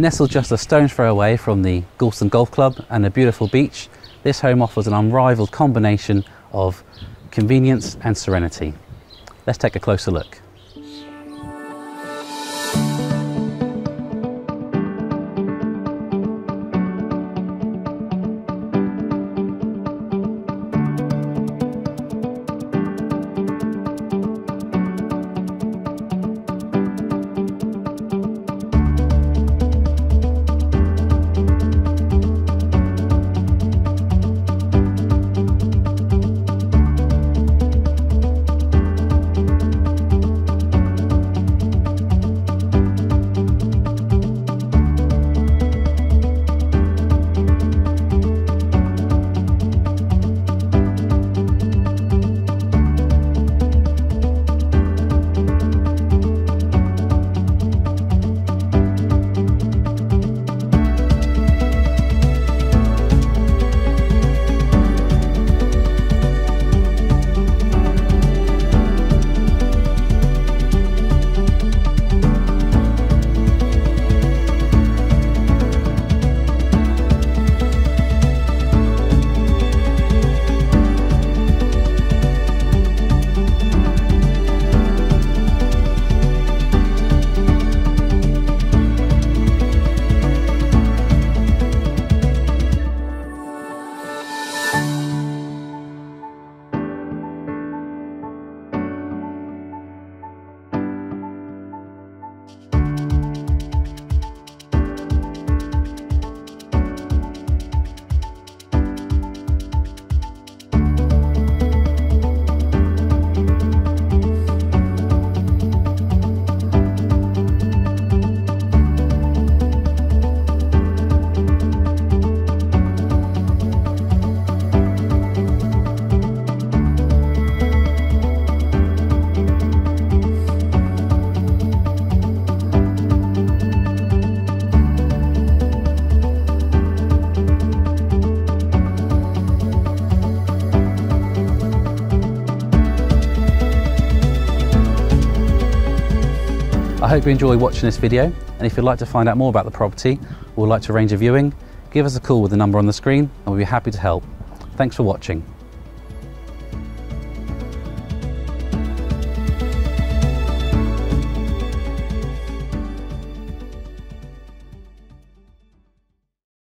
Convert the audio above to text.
Nestled just a stone's throw away from the Gorleston Golf Club and a beautiful beach, this home offers an unrivaled combination of convenience and serenity. Let's take a closer look. Hope you enjoy watching this video and if you'd like to find out more about the property or would like to arrange a viewing, give us a call with the number on the screen and we'll be happy to help. Thanks for watching.